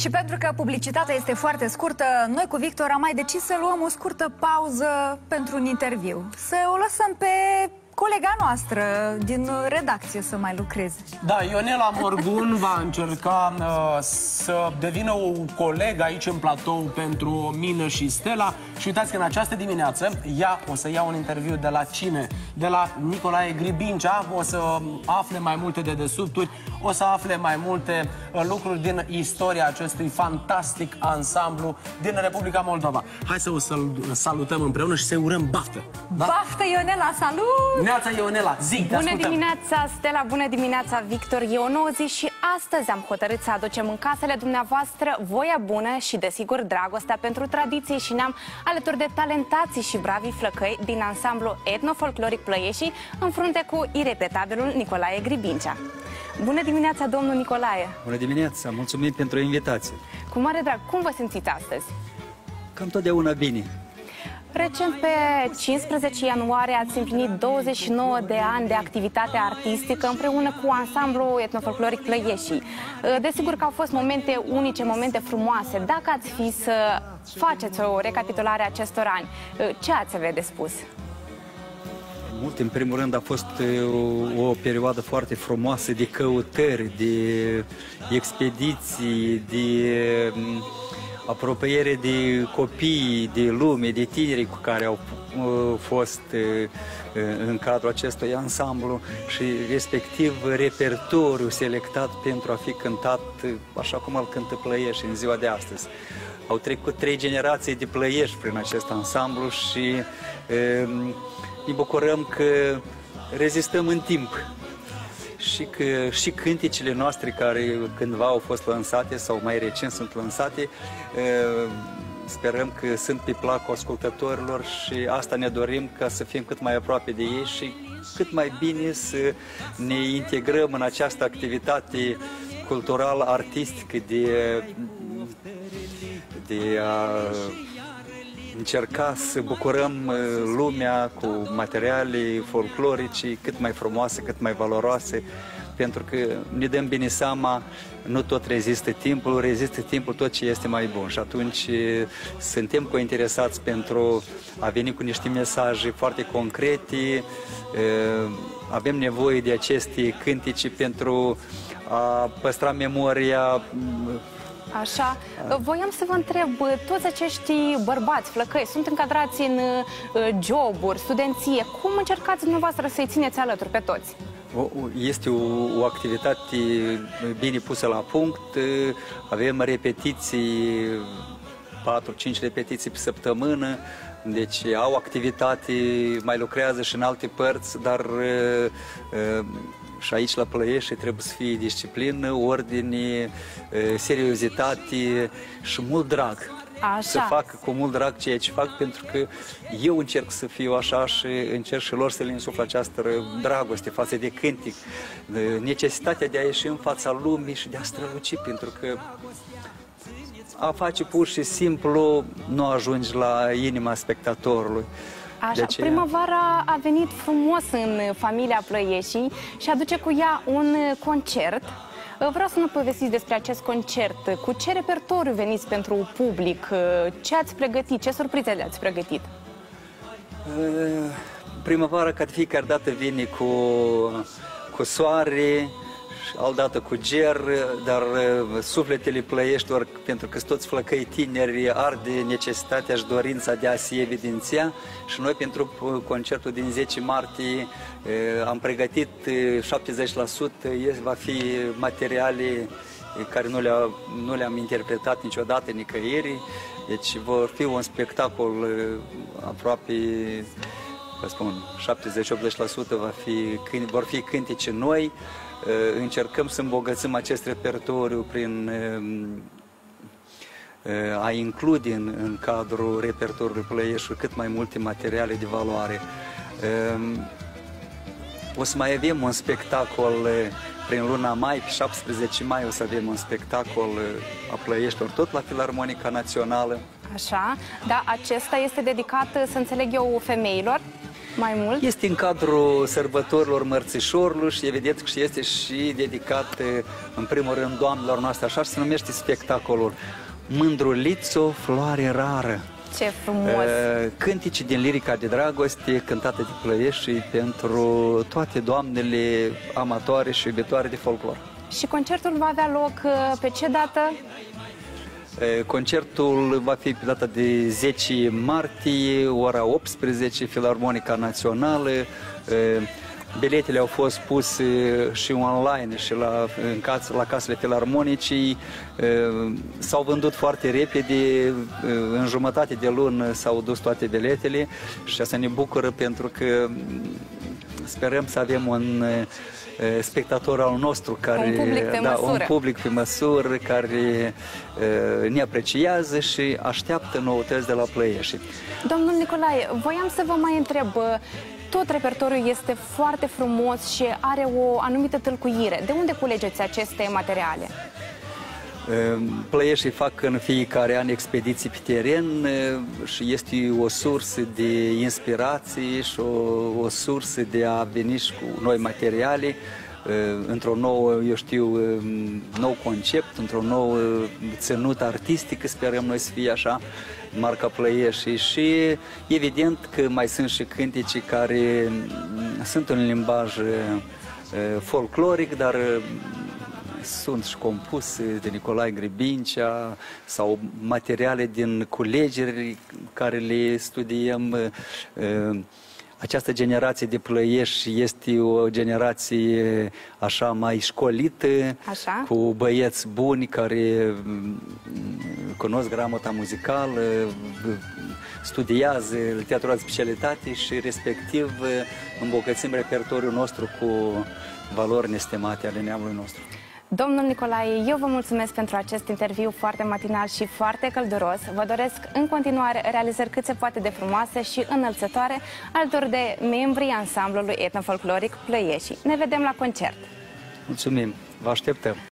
Și pentru că publicitatea este foarte scurtă, noi cu Victor am mai decis să luăm o scurtă pauză pentru un interviu. Să o lăsăm pe colega noastră din redacție să mai lucreze. Da, Ionela Morgun va încerca uh, să devină o colegă aici în platou pentru mine și Stella. Și uitați că în această dimineață ea o să ia un interviu de la cine? De la Nicolae Gribincea. O să afle mai multe de desubturi, o să afle mai multe uh, lucruri din istoria acestui fantastic ansamblu din Republica Moldova. Hai să o salutăm împreună și să urăm baftă. Da? Baftă, Ionela, salut! Neața Ionela, zi, Bună dimineața, Stella, bună dimineața, Victor. E o nouă zi și astăzi am hotărât să aducem în casele dumneavoastră voia bună și, desigur, dragostea pentru tradiție și neam alături de talentații și bravi flăcăi din ansamblu etnofolcloric Plăieșii, în frunte cu irepetabilul Nicolae Gribincea. Bună dimineața, domnul Nicolae! Bună dimineața, mulțumim pentru invitație! Cu mare drag, cum vă simțiți astăzi? Cam totdeauna bine. Recent, pe 15 ianuarie, ați împlinit 29 de ani de activitate artistică împreună cu ansamblu etnofolcloric Plăieșii. Desigur că au fost momente unice, momente frumoase. Dacă ați fi să faceți o recapitulare a acestor ani, ce ați avea de spus? Mult, în primul rând, a fost o, o perioadă foarte frumoasă de căutări, de expediții, de apropiere de copii, de lume, de tineri cu care au uh, fost uh, în cadrul acestui ansamblu și respectiv repertoriu selectat pentru a fi cântat așa cum îl cântă Plăiești în ziua de astăzi. Au trecut trei generații de plăiești prin acest ansamblu și uh, ne bucurăm că rezistăm în timp și că și cânticile noastre care cândva au fost lansate sau mai recent sunt lansate, sperăm că sunt pe placul ascultătorilor și asta ne dorim ca să fim cât mai aproape de ei și cât mai bine să ne integrăm în această activitate culturală, artistică de, de a încerca să bucurăm uh, lumea cu materiale folclorice cât mai frumoase, cât mai valoroase, pentru că ne dăm bine seama, nu tot rezistă timpul, rezistă timpul tot ce este mai bun. Și atunci uh, suntem cointeresați pentru a veni cu niște mesaje foarte concrete, uh, avem nevoie de aceste cântici pentru a păstra memoria Așa. Voiam să vă întreb, toți acești bărbați, flăcăi, sunt încadrați în uh, joburi, studenție. Cum încercați dumneavoastră să-i țineți alături pe toți? Este o, o activitate bine pusă la punct. Avem repetiții, 4-5 repetiții pe săptămână. Deci au activitate, mai lucrează și în alte părți, dar uh, uh, și aici la Plăiești trebuie să fie disciplină, ordine, seriozitate și mult drag. Așa. Să facă cu mult drag ceea ce fac, pentru că eu încerc să fiu așa și încerc și lor să le însuflă această dragoste față de cântic, necesitatea de a ieși în fața lumii și de a străluci, pentru că a face pur și simplu nu ajungi la inima spectatorului. Așa, aceea... primăvara a venit frumos în familia Plăieșii și aduce cu ea un concert. Vreau să nu povestiți despre acest concert. Cu ce repertoriu veniți pentru public? Ce ați pregătit? Ce surprize le-ați pregătit? Primăvara, ca de fiecare dată, vine cu, cu soare, dată cu ger, dar uh, sufletele plăieștilor, pentru că toți flăcăi tineri arde necesitatea și dorința de a se evidenția. Și noi pentru uh, concertul din 10 martie uh, am pregătit 70%, va fi materiale care nu, le nu le-am interpretat niciodată nicăieri, deci vor fi un spectacol aproape vă spun, 70-80% va fi, vor fi cântice noi, Eh, încercăm să îmbogățim acest repertoriu prin eh, eh, a include în, în cadrul repertoriului Plăieșului cât mai multe materiale de valoare. O să mai avem un spectacol prin luna mai, pe 17 mai o să avem un spectacol a Plăieștilor, tot la Filarmonica Națională. Așa, dar acesta este dedicat, să înțeleg eu, femeilor? Mai mult? Este în cadrul sărbătorilor mărțișorului și evident că și este și dedicat eh, în primul rând doamnelor noastre, așa se numește spectacolul Mândrulițo, floare rară. Ce frumos! Eh, Cântici din lirica de dragoste cântate de plăieși pentru toate doamnele amatoare și iubitoare de folclor. Și concertul va avea loc uh, pe ce dată? Eh, Concertul va fi pe data de 10 martie, ora 18, Filarmonica Națională. Eh, Biletele au fost puse și online și la, în casă, la casele filarmonicii. Eh, S-au vândut foarte repede, eh, în jumătate de lună s-au dus toate biletele și asta ne bucură pentru că mm, sperăm să avem un eh, spectator al nostru care Un public pe da, un măsură. public pe măsură care uh, ne apreciază și așteaptă noutăți de la Plăieși. Domnul Nicolae, voiam să vă mai întreb, uh, tot repertoriul este foarte frumos și are o anumită tâlcuire. De unde culegeți aceste materiale? Uh, Plăieșii fac în fiecare an expediții pe teren uh, și este o sursă de inspirație și o, o sursă de a veni și cu noi materiale uh, într-o nouă, eu știu, uh, nou concept, într-o nouă ținut artistică, sperăm noi să fie așa, marca Plăieșii și evident că mai sunt și cântece care mm, sunt în limbaj uh, folcloric, dar uh, sunt și compuse de Nicolae Gribincea sau materiale din culegeri care le studiem. Uh, Această generație de plăieși este o generație așa mai școlită, Așa. cu băieți buni care mm, cunosc gramota muzicală, studiază literatura de specialitate și respectiv îmbogățim repertoriul nostru cu valori nestemate ale neamului nostru. Domnul Nicolae, eu vă mulțumesc pentru acest interviu foarte matinal și foarte călduros. Vă doresc în continuare realizări cât se poate de frumoase și înălțătoare alături de membrii ansamblului etnofolcloric Plăieșii. Ne vedem la concert! Mulțumim, vă așteptăm!